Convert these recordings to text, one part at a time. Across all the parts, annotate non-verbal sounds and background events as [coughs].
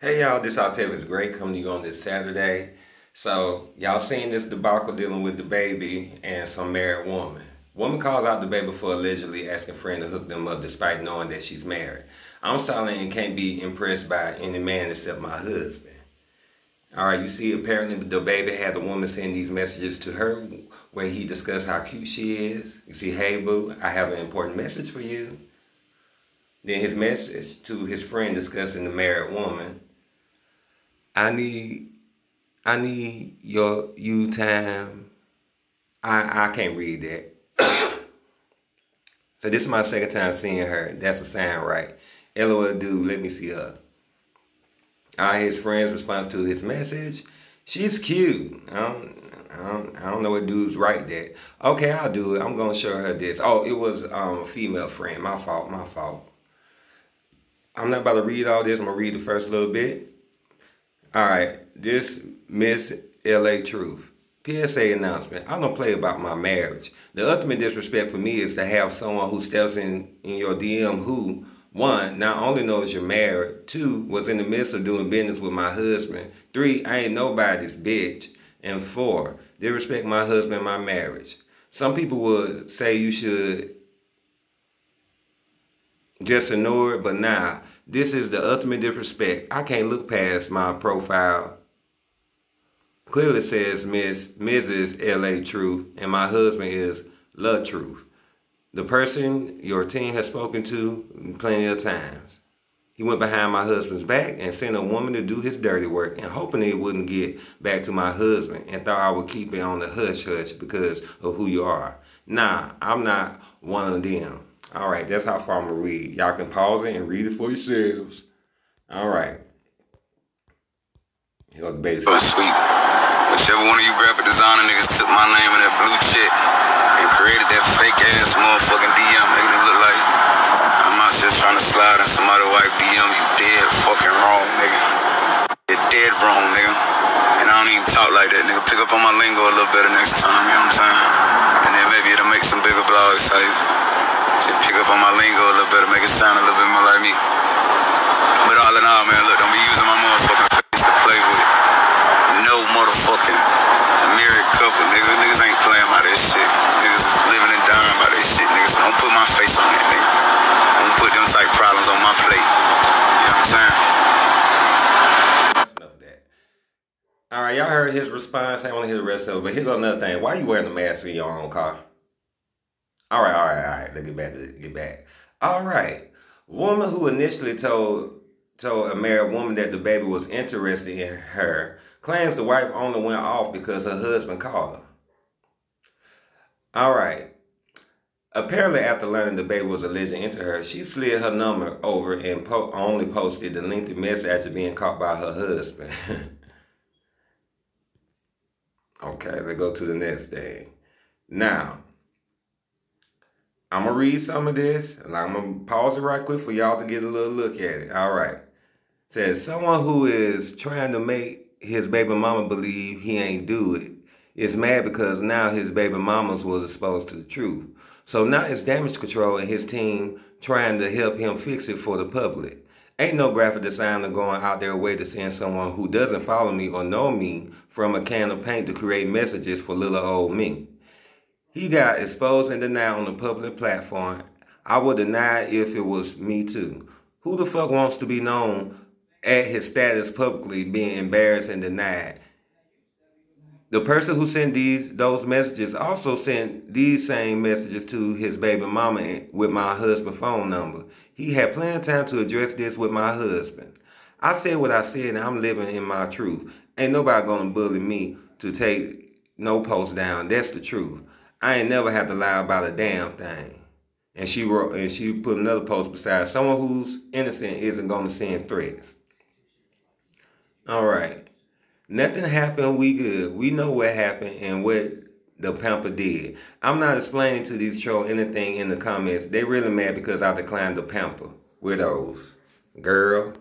Hey y'all, this Octavious Gray coming to you on this Saturday. So y'all seen this debacle dealing with DaBaby and some married woman. Woman calls out DaBaby for allegedly asking friend to hook them up despite knowing that she's married. I'm silent and can't be impressed by any man except my husband. Alright, you see apparently DaBaby had the woman send these messages to her where he discussed how cute she is. You see, hey boo, I have an important message for you. Then his message to his friend discussing the married woman I need I need your you time. I I can't read that. [coughs] so this is my second time seeing her. That's a sign, right? LOL dude, let me see her. All his friend's response to his message. She's cute. I don't, I don't, I don't know what dudes write that. Okay, I'll do it. I'm gonna show her this. Oh, it was um, a female friend. My fault, my fault. I'm not about to read all this. I'm gonna read the first little bit. All right, this Miss LA Truth. PSA announcement. I don't play about my marriage. The ultimate disrespect for me is to have someone who steps in in your DM who, one, not only knows you're married, two, was in the midst of doing business with my husband, three, I ain't nobody's bitch, and four, disrespect my husband and my marriage. Some people would say you should just ignore it. But now, this is the ultimate disrespect. I can't look past my profile. Clearly says Miss Mrs. L.A. Truth, and my husband is Love Truth. The person your team has spoken to plenty of times. He went behind my husband's back and sent a woman to do his dirty work and hoping it wouldn't get back to my husband and thought I would keep it on the hush hush because of who you are. Nah, I'm not one of them. All right, that's how far I'm gonna read. Y'all can pause it and read it for yourselves. All right. Here go the basics. Oh, sweet. Whichever one of you graphic designer niggas took my name in that blue check and created that fake ass motherfucking DM making it look like I'm not just trying to slide in somebody's wife DM. You dead fucking wrong, nigga. You're dead wrong, nigga. And I don't even talk like that, nigga. Pick up on my lingo a little better next time, you know what I'm saying? And then maybe it'll make some bigger blog sites. Just pick up on my lingo a little bit, make it sound a little bit more like me. But all in all, man, look, don't be using my motherfucking face to play with. No motherfucking married couple, nigga. Niggas ain't playing by this shit. Niggas is living and dying by this shit, niggas. Don't put my face on that, nigga. Don't put them type problems on my plate. You know what I'm saying? That. All right, y'all heard his response. I want to hear the rest of it. But here's another thing. Why you wearing the mask in your own car? All right, all right, all right. Let's get back get back. All right. Woman who initially told told a married woman that DaBaby was interested in her claims the wife only went off because her husband called her. All right. Apparently, after learning DaBaby was allegedly into her, she slid her number over and po- only posted the lengthy message after being caught by her husband. [laughs] okay, let's go to the next thing. Now, I'm gonna read some of this, and I'm gonna pause it right quick for y'all to get a little look at it. All right. Says someone who is trying to make his baby mama believe he ain't do it is mad because now his baby mamas was exposed to the truth. So now it's damage control and his team trying to help him fix it for the public. Ain't no graphic designer going out their way to send someone who doesn't follow me or know me from a can of paint to create messages for little old me. He got exposed and denied on a public platform. I would deny if it was me too. Who the fuck wants to be known at his status publicly being embarrassed and denied? The person who sent these those messages also sent these same messages to his baby mama with my husband's phone number. He had plenty of time to address this with my husband. I said what I said and I'm living in my truth. Ain't nobody gonna bully me to take no post down. That's the truth. I ain't never had to lie about a damn thing. And she wrote and she put another post beside someone who's innocent isn't gonna send threats. All right. Nothing happened, we good. We know what happened and what the pamper did. I'm not explaining to these trolls anything in the comments. They really mad because I declined the pamper. Widows. Girl.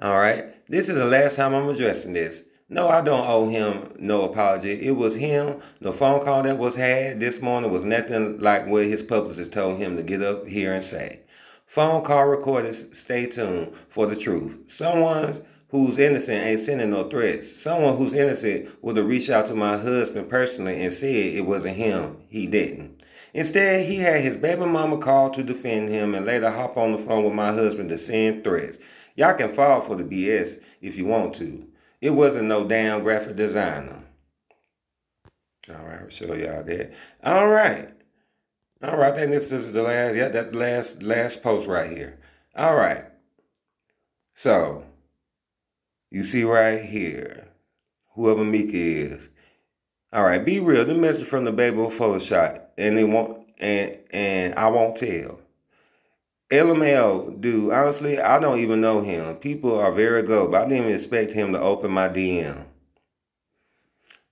All right. This is the last time I'm addressing this. No, I don't owe him no apology. It was him. The phone call that was had this morning was nothing like what his publicist told him to get up here and say. Phone call recorded. Stay tuned for the truth. Someone who's innocent ain't sending no threats. Someone who's innocent would have reached out to my husband personally and said it wasn't him. He didn't. Instead, he had his baby mama call to defend him and later hop on the phone with my husband to send threats. Y'all can fall for the BS if you want to. It wasn't no damn graphic designer. All right, I'll show y'all that. All right. All right, I think this, this is the last, yeah, that's last, last post right here. All right. So, you see right here, whoever Mika is. All right, be real. The message from DaBaby before shot, and they won't, and and I won't tell. LMAO, dude, honestly, I don't even know him. People are very good, but I didn't even expect him to open my DM.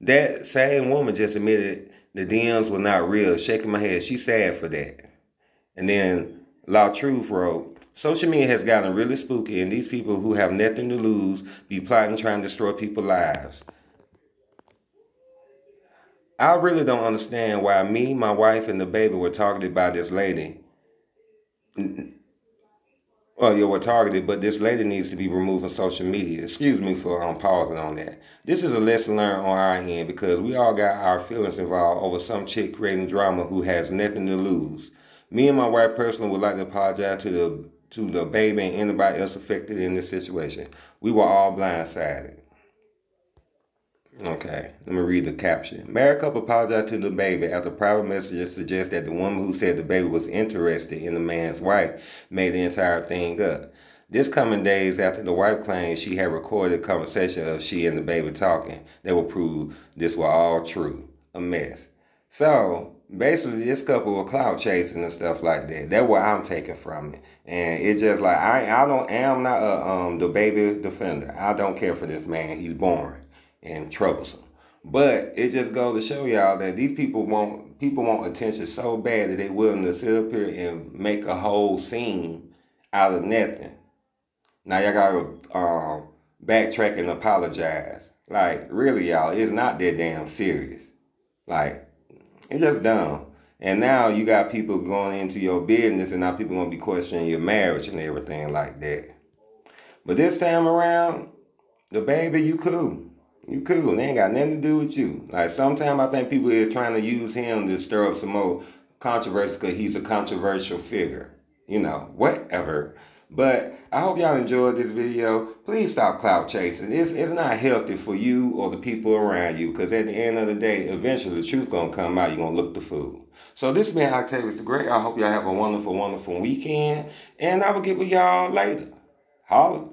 That same woman just admitted the DMs were not real, shaking my head. She's sad for that. And then La Truth wrote, Social media has gotten really spooky, and these people who have nothing to lose be plotting trying to destroy people's lives. I really don't understand why me, my wife, and DaBaby were targeted by this lady well, you were targeted, but this lady needs to be removed from social media. Excuse me for um, pausing on that. This is a lesson learned on our end because we all got our feelings involved over some chick creating drama who has nothing to lose. Me and my wife personally would like to apologize to the to DaBaby and anybody else affected in this situation. We were all blindsided. Okay, let me read the caption. Married couple apologized to DaBaby after private messages suggest that the woman who said DaBaby was interested in the man's wife made the entire thing up. This coming days after the wife claimed she had recorded a conversation of she and DaBaby talking that will prove this was all true. A mess. So basically this couple were clout chasing and stuff like that. That's what I'm taking from it. And it just like I I don't am not a um DaBaby defender. I don't care for this man. He's boring and troublesome. But it just goes to show y'all that these people want people want attention so bad that they willing to sit up here and make a whole scene out of nothing. Now y'all gotta um, backtrack and apologize. Like really, y'all, it's not that damn serious. Like it's just dumb. And now you got people going into your business, and now people gonna be questioning your marriage and everything like that. But this time around, DaBaby, you cool. You cool. They ain't got nothing to do with you. Like sometimes I think people is trying to use him to stir up some more controversy because he's a controversial figure. You know, whatever. But I hope y'all enjoyed this video. Please stop clout chasing. It's, it's not healthy for you or the people around you because at the end of the day, eventually the truth going to come out. You're going to look the fool. So this has been Octavious the Great. I hope y'all have a wonderful, wonderful weekend. And I will get with y'all later. Holla.